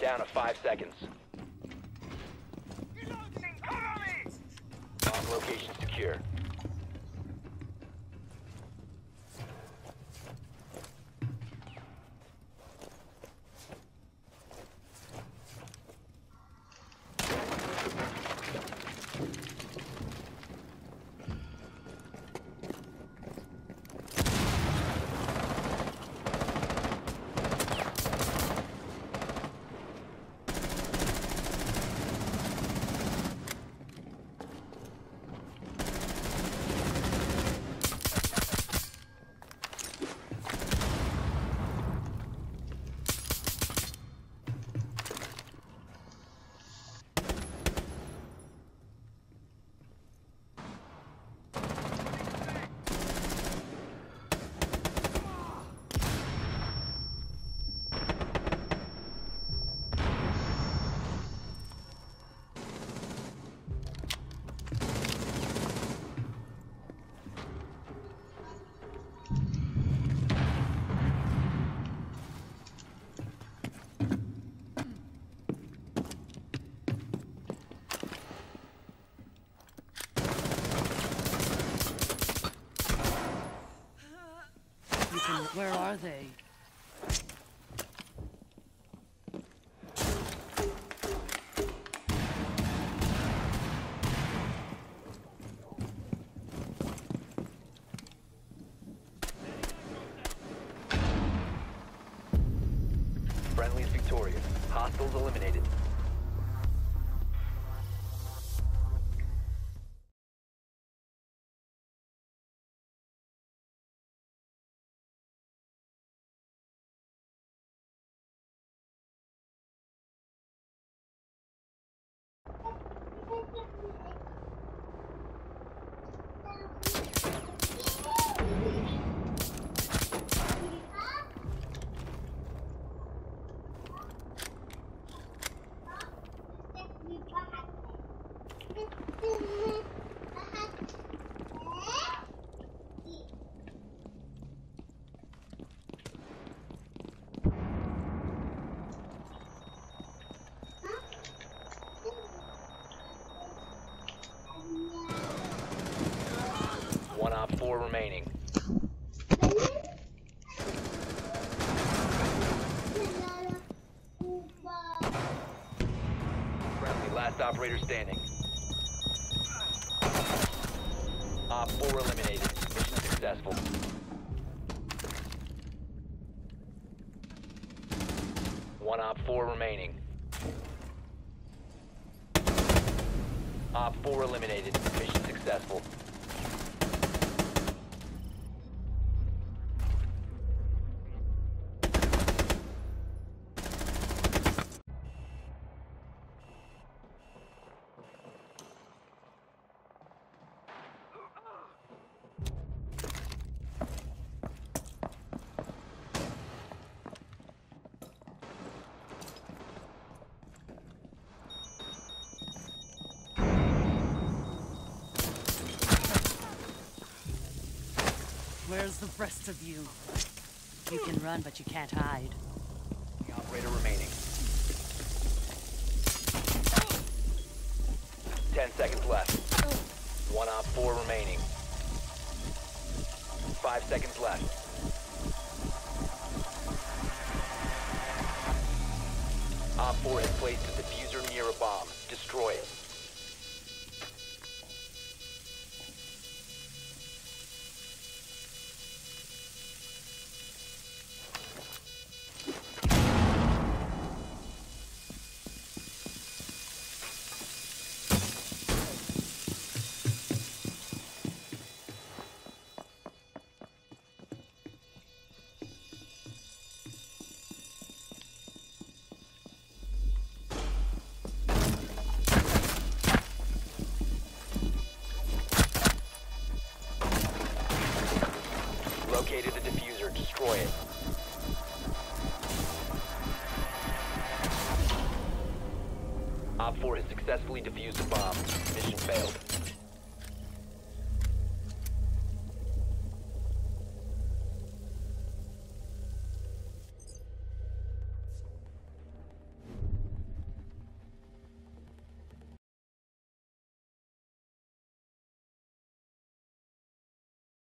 down to five seconds. Bomb location secure. Where are they? Friendly's victorious. Hostiles eliminated. Four remaining. Friendly, last operator standing. OPFOR eliminated. Mission successful. One OPFOR remaining. OPFOR eliminated. Mission successful. Where's the rest of you? You can run, but you can't hide. The operator remaining. Ten seconds left. One OPFOR remaining. Five seconds left. OPFOR has placed a defuser near a bomb. Destroy it. Located the defuser. Destroy it. OPFOR has successfully defused the bomb. Mission failed.